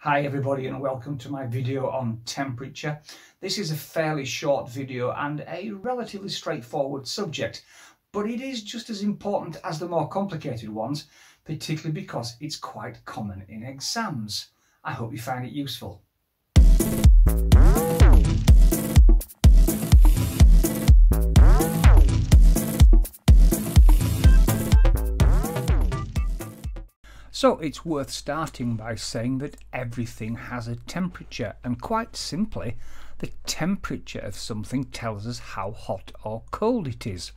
Hi everybody and welcome to my video on temperature. This is a fairly short video and a relatively straightforward subject, but it is just as important as the more complicated ones, particularly because it's quite common in exams. I hope you find it useful. So it's worth starting by saying that everything has a temperature and quite simply the temperature of something tells us how hot or cold it is.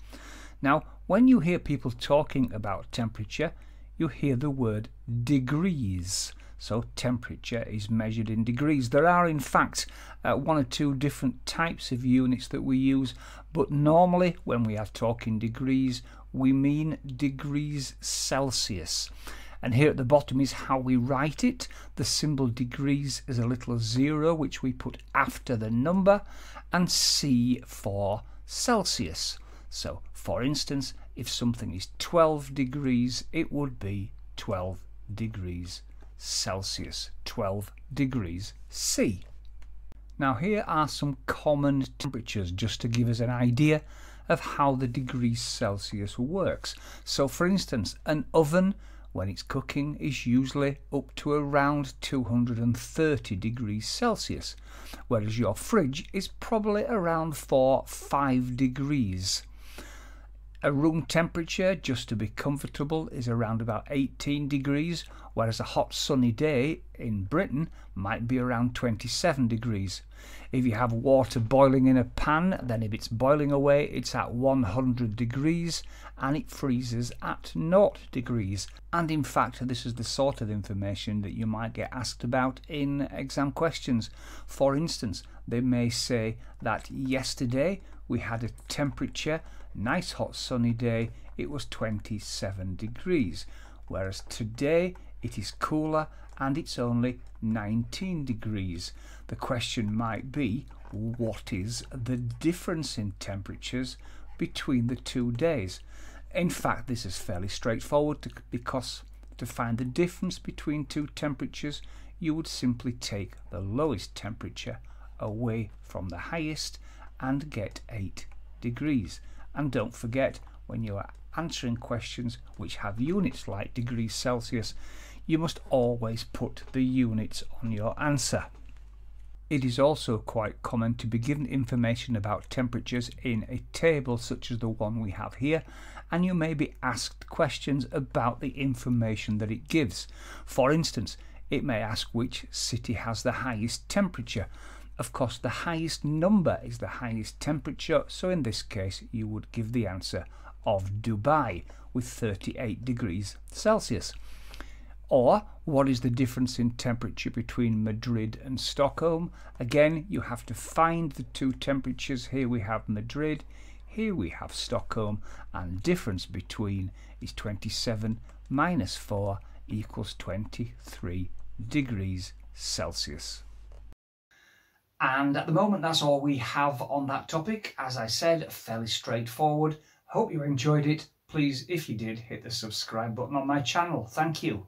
Now when you hear people talking about temperature you hear the word degrees so temperature is measured in degrees. There are in fact uh, one or two different types of units that we use but normally when we are talking degrees we mean degrees Celsius and here at the bottom is how we write it. The symbol degrees is a little zero which we put after the number and C for Celsius. So for instance if something is 12 degrees it would be 12 degrees Celsius 12 degrees C. Now here are some common temperatures just to give us an idea of how the degrees Celsius works. So for instance an oven when it's cooking is usually up to around 230 degrees Celsius, whereas your fridge is probably around 4 5 degrees. A room temperature, just to be comfortable, is around about 18 degrees, whereas a hot sunny day in Britain might be around 27 degrees. If you have water boiling in a pan, then if it's boiling away, it's at 100 degrees and it freezes at 0 degrees. And in fact, this is the sort of information that you might get asked about in exam questions. For instance, they may say that yesterday we had a temperature nice hot sunny day it was 27 degrees whereas today it is cooler and it's only 19 degrees. The question might be what is the difference in temperatures between the two days? In fact this is fairly straightforward to, because to find the difference between two temperatures you would simply take the lowest temperature away from the highest and get 8 degrees. And don't forget, when you are answering questions which have units like degrees Celsius, you must always put the units on your answer. It is also quite common to be given information about temperatures in a table such as the one we have here and you may be asked questions about the information that it gives. For instance, it may ask which city has the highest temperature of course, the highest number is the highest temperature, so in this case you would give the answer of Dubai with 38 degrees Celsius. Or, what is the difference in temperature between Madrid and Stockholm? Again, you have to find the two temperatures. Here we have Madrid, here we have Stockholm, and difference between is 27 minus 4 equals 23 degrees Celsius. And at the moment, that's all we have on that topic. As I said, fairly straightforward. Hope you enjoyed it. Please, if you did, hit the subscribe button on my channel. Thank you.